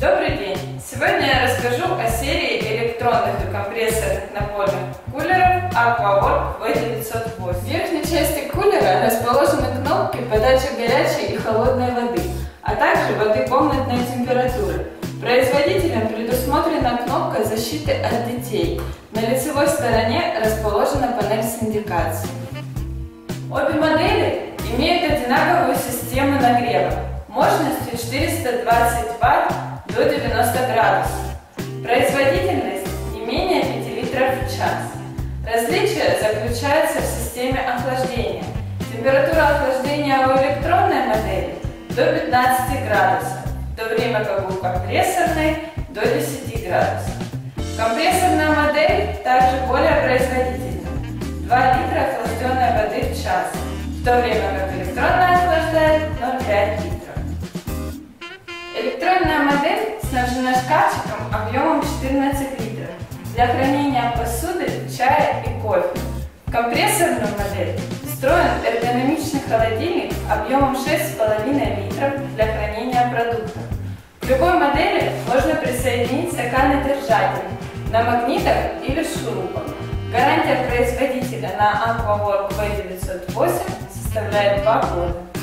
Добрый день! Сегодня я расскажу о серии электронных и компрессорных напольных кулеров AquaWork V908. В верхней части кулера расположены кнопки подачи горячей и холодной воды, а также воды комнатной температуры. Производителем предусмотрена кнопка защиты от детей. На лицевой стороне расположена панель с индикацией. Обе модели имеют одинаковую систему нагрева мощностью 420 Вт до 90 градусов. Производительность не менее 5 литров в час. Различие заключается в системе охлаждения. Температура охлаждения у электронной модели до 15 градусов, в то время как у компрессорной до 10 градусов. Компрессорная модель также более производительна. 2 литра охлажденной воды в час, в то время как электронная охлаждает модель снабжена шкафчиком объемом 14 литров для хранения посуды, чая и кофе. В компрессорную модель встроен эргономичный холодильник объемом 6,5 литров для хранения продуктов. К любой модели можно присоединить стаканы-держатели на магнитах или шурупах. Гарантия производителя на AquaWork V908 составляет 2 года.